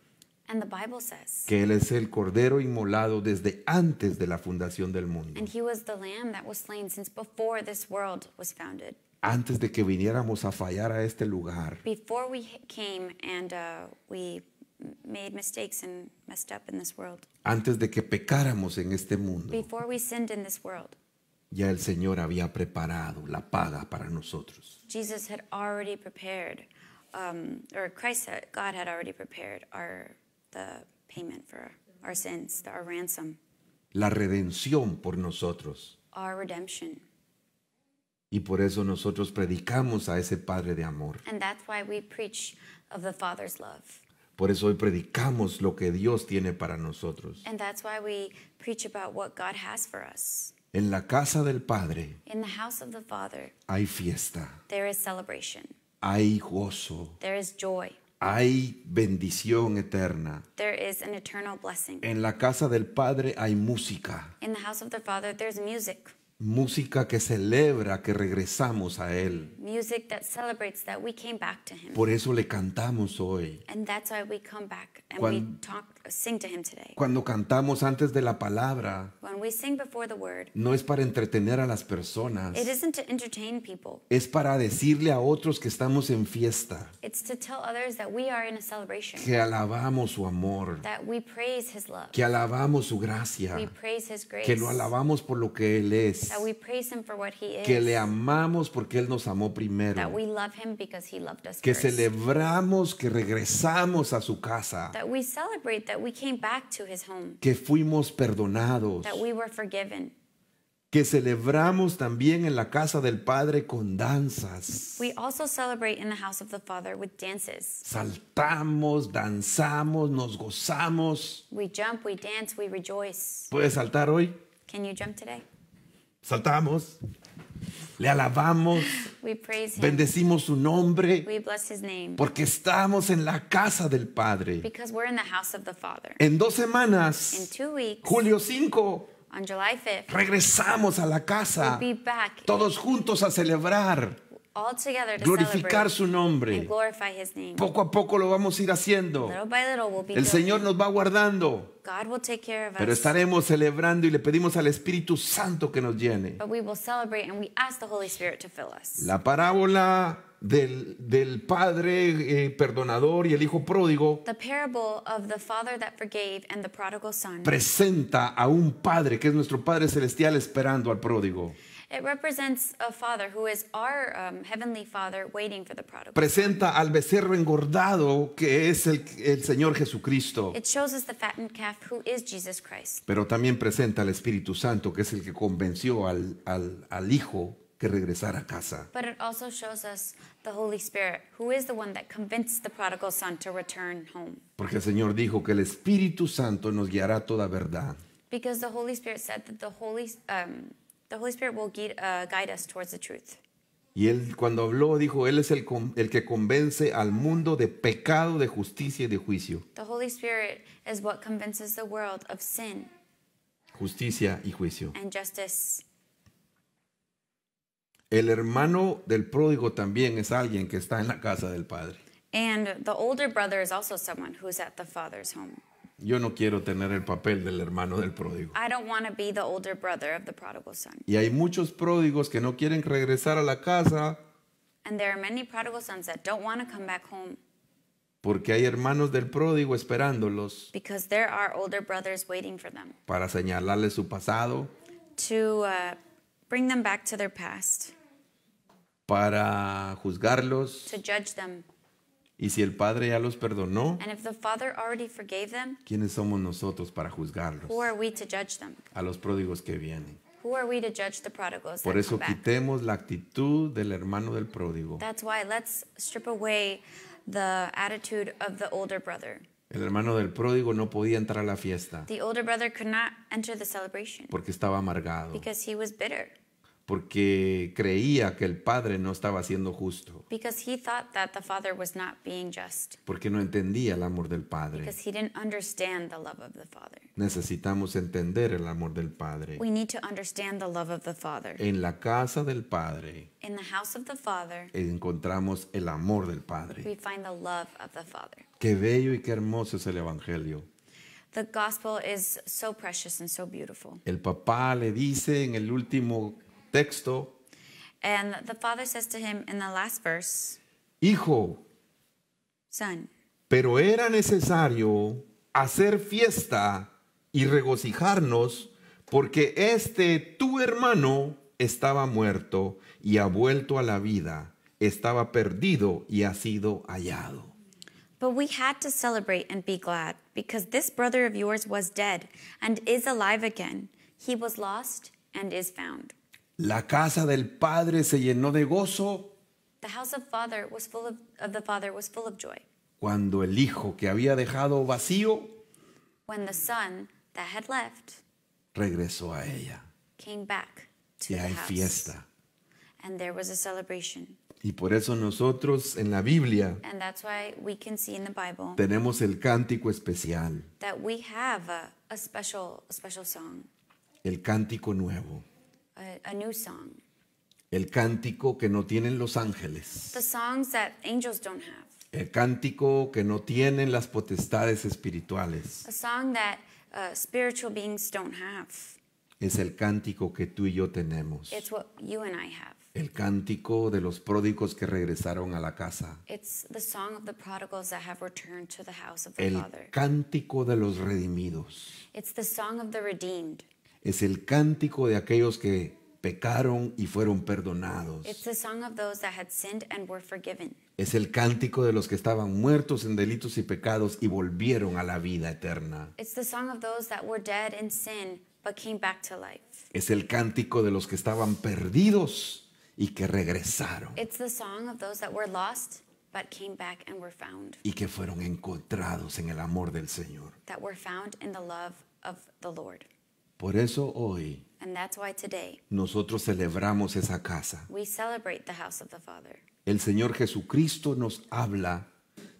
And the Bible says, que Él es el cordero inmolado desde antes de la fundación del mundo. and he was the lamb that was slain since before this world was founded. Antes de que viniéramos a fallar a este lugar, Before we h- came and uh, we m- made mistakes and messed up in this world, antes de que pecáramos en este mundo, before we sinned in this world, ya el Señor había preparado la paga para nosotros. Jesus had already prepared, um, or Christ, had, God had already prepared our the payment for our sins, our ransom, La redención por nosotros. our redemption. Y por eso nosotros predicamos a ese Padre de amor. And that's why we preach of the Father's love. Por eso hoy predicamos lo que Dios tiene para nosotros. And that's why we preach about what God has for us. En la casa del Padre In the house of the Father, hay fiesta, there is celebration, hay gozo, there is joy, hay bendición eterna. there is an eternal blessing. En la casa del Padre hay música, In the house of the Father, there's music, música que celebra que regresamos a Él. music that celebrates that we came back to Him. Por eso le cantamos hoy. And that's why we come back and we talk, sing to Him today. Cuando cantamos antes de la palabra, When we sing before the Word, no es para entretener a las personas, it isn't to entertain people. es para decirle a otros que estamos en fiesta, It's to tell others that we are in a celebration, que alabamos su amor, that we praise His love, que alabamos su gracia, we praise His grace, que lo alabamos por lo que Él es, that we praise Him for what He que le is, amamos porque Él nos amó that primero, we love Him because He loved us que first, celebramos que regresamos a su casa, that we celebrate that we came back to His home, que fuimos perdonados, that we were forgiven. que celebramos también en la casa del Padre con danzas. We also celebrate in the house of the Father with dances. Saltamos, danzamos, nos gozamos. We jump, we dance, we rejoice. ¿Puedes saltar hoy? Can you jump today? Saltamos, le alabamos, We praise Him. bendecimos su nombre, We bless His name porque estamos en la casa del Padre. because we're in the house of the Father. En dos In semanas, two weeks, julio 5, on July 5th, regresamos a la we'll casa, be back todos juntos a celebrar, glorificar su nombre. Poco a poco lo vamos a ir haciendo. Little by little, we'll be El Señor nos va guardando, God will take care of pero estaremos celebrando y le pedimos al Espíritu Santo que nos llene. But we will celebrate and we ask the Holy Spirit to fill us. La parábola del, del padre eh, perdonador y el hijo pródigo The parable of the father that forgave and the prodigal son. presenta a un padre que es nuestro Padre Celestial esperando al pródigo. It represents a father who is our um, heavenly father waiting for the prodigal. Presenta al becerro engordado que es el, el Señor Jesucristo. It shows us the fattened calf who is Jesus Christ. Pero también presenta al Espíritu Santo que es el que convenció al, al, al hijo que regresara a casa. But it also shows us the Holy Spirit, who is the one that convinced the prodigal son to return home. Porque el Señor dijo que el Espíritu Santo nos guiará a toda verdad. Because the Holy Spirit said that the Holy, um, the Holy Spirit will guide, uh, guide us towards the truth. Y él cuando habló dijo, Él es el, el que convence al mundo de pecado, de justicia y de juicio. The Holy Spirit is what convinces the world of sin Justicia y juicio. and justice. El hermano del pródigo también es alguien que está en la casa del Padre. And the older brother is also someone who's at the father's home. Yo no quiero tener el papel del hermano del pródigo. I don't want to be the older brother of the prodigal son. Y hay muchos pródigos que no quieren regresar a la casa And there are many prodigal sons that don't want to come back home porque hay hermanos del pródigo esperándolos because there are older brothers waiting for them para señalarles su pasado, to uh, bring them back to their past, para juzgarlos. to judge them. Y si el Padre ya los perdonó, And if the Father already forgave them, ¿quiénes somos nosotros para juzgarlos? who are we to judge them? A los pródigos que vienen. Who are we to judge the prodigals Por that eso come back? quitemos la actitud del hermano del pródigo. That's why let's strip away the attitude of the older brother. El hermano del pródigo no podía entrar a la fiesta The older brother could not enter the celebration porque estaba amargado, because he was bitter, porque creía que el Padre no estaba siendo justo, because he thought that the father was not being just, porque no entendía el amor del Padre. because he didn't understand the love of the father. Necesitamos entender el amor del Padre. We need to understand the love of the father. En la casa del Padre In the house of the father, encontramos el amor del Padre. we find the love of the father. Qué bello y qué hermoso es el Evangelio. The gospel is so precious and so beautiful. El papá le dice en el último texto, And the father says to him in the last verse, Hijo, Son, pero era necesario hacer fiesta y regocijarnos porque este tu hermano estaba muerto y ha vuelto a la vida, estaba perdido y ha sido hallado. But we had to celebrate and be glad because this brother of yours was dead and is alive again. He was lost and is found. La casa del Padre se llenó de gozo The house of father was full of, of the father was full of joy cuando el hijo que había dejado vacío when the son that had left regresó a ella. came back to Y the hay house. fiesta. And there was a celebration. Y por eso nosotros en la Biblia And that's why we can see in the Bible tenemos el cántico especial, that we have a, a special a special song, el cántico nuevo, a, a new song. el cántico que no tienen los ángeles, The songs that angels don't have. el cántico que no tienen las potestades espirituales. A song that uh, spiritual beings don't have. Es el cántico que tú y yo tenemos, It's what you and I have. el cántico de los pródigos que regresaron a la casa, It's the song of the prodigals that have returned to the house of the el Father. cántico de los redimidos. It's the song of the redeemed. Es el cántico de aquellos que pecaron y fueron perdonados. It's the song of those that had sinned and were forgiven. Es el cántico de los que estaban muertos en delitos y pecados y volvieron a la vida eterna. It's the song of those that were dead in sin but came back to life. Es el cántico de los que estaban perdidos y que regresaron It's the song of those that were lost but came back and were found. y que fueron encontrados en el amor del Señor. That were found in the love of the Lord. Por eso hoy And that's why today nosotros celebramos esa casa. we celebrate the house of the Father. El Señor Jesucristo nos habla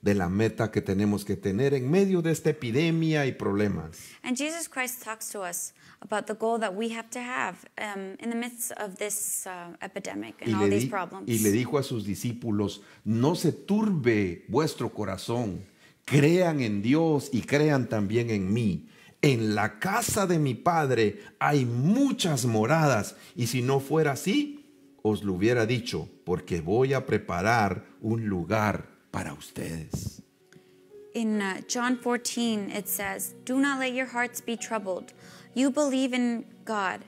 de la meta que tenemos que tener en medio de esta epidemia y problemas. And Jesus Christ talks to us about the goal that we have to have um, in the midst of this uh, epidemic and all these problems. y le dijo a sus discípulos, no se turbe vuestro corazón, crean en Dios y crean también en mí. En la casa de mi Padre hay muchas moradas, y si no fuera así, os lo hubiera dicho, porque voy a preparar un lugar para ustedes. In uh, John 14, it says, Do not let your hearts be troubled. You believe in God.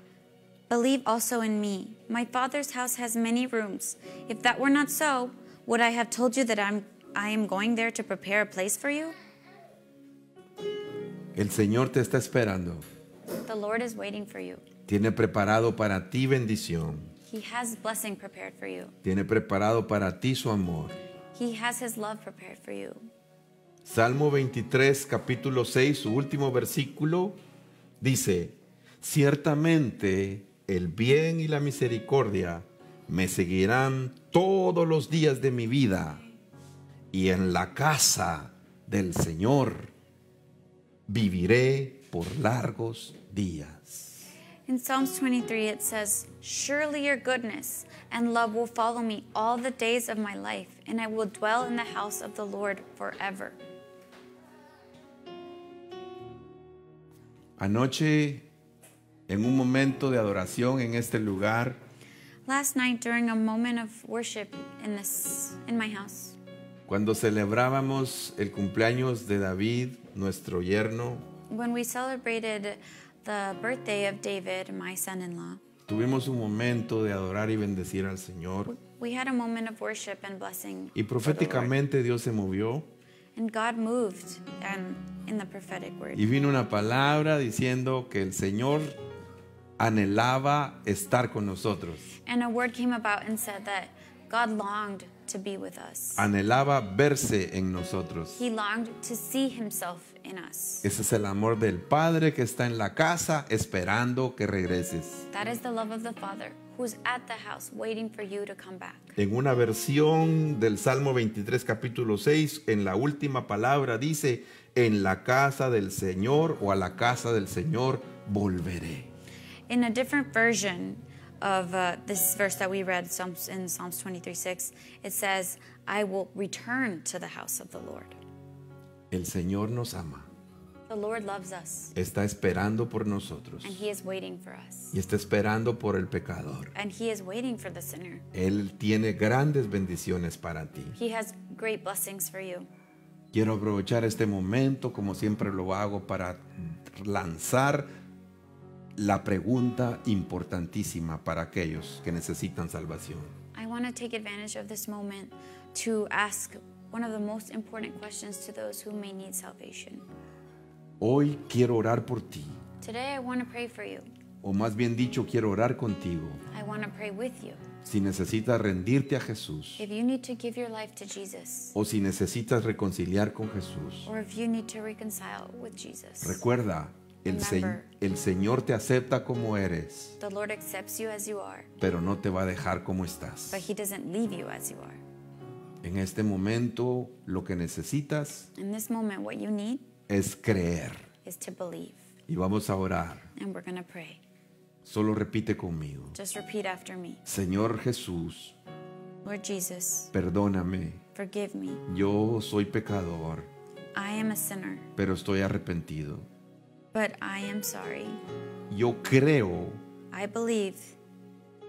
Believe also in me. My Father's house has many rooms. If that were not so, would I have told you that I'm, I am going there to prepare a place for you? El Señor te está esperando. The Lord is waiting for you. Tiene preparado para ti bendición. He has blessing prepared for you. Tiene preparado para ti su amor. He has his love prepared for you. Salmo 23, capítulo 6, su último versículo, dice, ciertamente el bien y la misericordia me seguirán todos los días de mi vida, y en la casa del Señor viviré por largos días. In Psalms 23, it says, Surely your goodness and love will follow me all the days of my life, and I will dwell in the house of the Lord forever. Anoche, en un momento de adoración en este lugar, Last night, during a moment of worship in this in my house, cuando celebrábamos el cumpleaños de David, nuestro yerno, when we celebrated the birthday of David, my son-in-law, tuvimos un momento de adorar y bendecir al Señor. we had a moment of worship and blessing. Y proféticamente Dios se movió And God moved and in the prophetic word. y vino una palabra diciendo que el Señor anhelaba estar con nosotros. And a word came about and said that God longed to be with us. Anhelaba verse en nosotros. He longed to see himself in us. Ese es el amor del Padre que está en la casa esperando que regreses. That is the love of the Father who's at the house waiting for you to come back. En una versión del Salmo 23 capítulo 6, en la última palabra dice, en la casa del Señor o a la casa del Señor volveré. In a different version of uh, this verse that we read Psalms, in Psalms 23 6, it says, I will return to the house of the Lord. El Señor nos ama, The Lord loves us, está esperando por nosotros and He is waiting for us. y está esperando por el pecador. And He is waiting for the sinner. Él tiene grandes bendiciones para ti. He has great blessings for you. Quiero aprovechar este momento, como siempre lo hago, para lanzar la pregunta importantísima para aquellos que necesitan salvación. I want to take advantage of this moment to ask one of the most important questions to those who may need salvation. Hoy quiero orar por ti, Today, I want to pray for you. o más bien dicho, quiero orar contigo. I want to pray with you. Si necesitas rendirte a Jesús, If you need to give your life to Jesus, o si necesitas reconciliar con Jesús, or if you need to reconcile with Jesus, recuerda, el, Se- Remember. el Señor te acepta como eres, the Lord accepts you as you are, pero no te va a dejar como estás. but He doesn't leave you as you are. En este momento, lo que necesitas In this moment, what you need es creer. is to believe. Y vamos a orar. And we're going to pray. Solo repite conmigo. Just repeat after me Señor Jesús, Lord Jesus, perdóname. forgive me. Yo soy pecador, I am a sinner, pero estoy arrepentido. But I am sorry. Yo creo I believe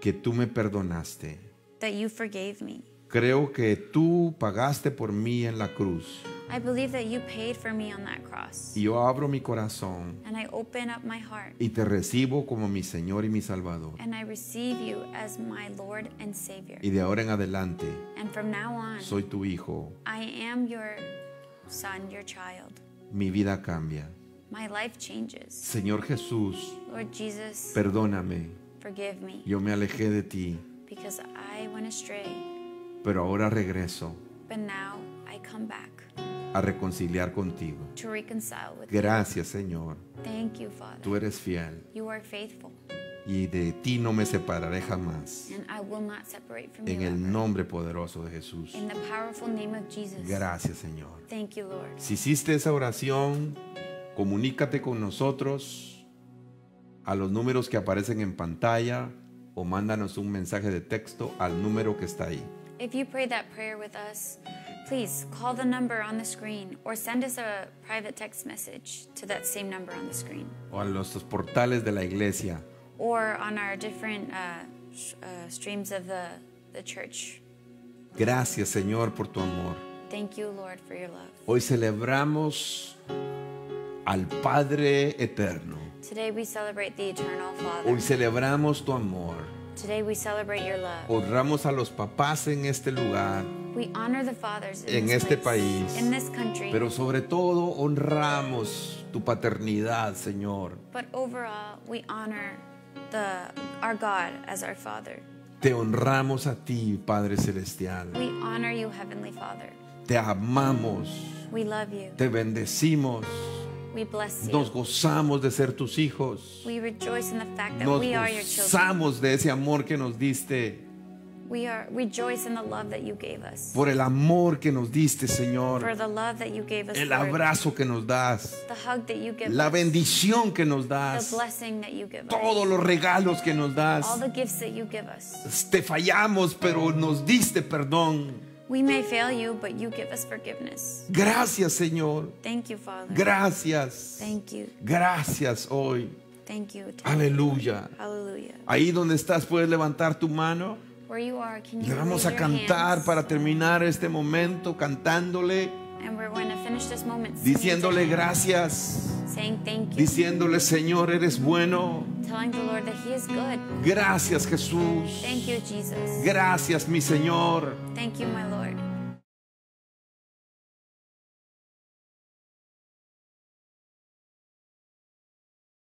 que tú me perdonaste. that you forgave me. Creo que tú pagaste por mí en la cruz. I believe that you paid for me on that cross. Y yo abro mi corazón And I open up my heart y te recibo como mi Señor y mi Salvador. and I receive you as my Lord and Savior. Y de ahora en adelante And from now on, soy tu hijo. I am your son, your child. Mi vida cambia. My life changes. Señor Jesús, Lord Jesus, perdóname. forgive me Yo me alejé de ti, because I went astray. pero ahora regreso But now I come back a reconciliar contigo. to reconcile with you. Gracias, Señor. Thank you, Father. Tú eres fiel You are faithful, y de ti no me separaré jamás. and I will not separate from En you. el ever. nombre poderoso de Jesús. In the powerful name of Jesus. Gracias, Señor. Thank you, Lord. Si hiciste esa oración, comunícate con nosotros a los números que aparecen en pantalla o mándanos un mensaje de texto al número que está ahí. If you prayed that prayer with us, please call the number on the screen or send us a private text message to that same number on the screen O a nuestros portales de la iglesia. or on our different uh, uh, streams of the, the church. Gracias, Señor, por tu amor. Thank you, Lord, for your love. Hoy celebramos al Padre Eterno. Today we celebrate the eternal Father. Hoy celebramos tu amor. Today we celebrate your love. Honramos a los papás en este lugar, We honor the fathers in en this este place, país. in this country. pero sobre todo honramos tu paternidad, Señor. but overall, we honor the our God as our Father. Te honramos a ti, Padre Celestial. We honor you, Heavenly Father. Te amamos, We love you. te bendecimos. Nos gozamos de ser tus hijos. We rejoice in the fact that Nos we are your children. gozamos de ese amor que nos diste, We are rejoice in the love that you gave us. por el amor que nos diste, For Señor, the love that you gave us. el Lord. abrazo que nos das, The hug that you give la us. bendición que nos The das, blessing that you give todos us. los regalos que nos das. All the gifts that you give us. Te fallamos, pero nos diste perdón. We may fail you, but you give us forgiveness. Gracias, Señor. Thank you, Father. Gracias. Thank you. Gracias hoy. Thank you. Aleluya. Hallelujah. Ahí donde estás puedes levantar tu mano. Where you are, can you Le vamos a cantar hands? para terminar este momento cantándole, Diciéndole gracias, saying thank you, diciéndole Señor, eres bueno. telling the Lord that He is good. Gracias Jesús. Thank you, Jesus. Gracias mi Señor.